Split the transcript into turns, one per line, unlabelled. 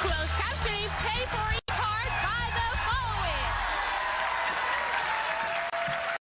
Closed captioning, pay for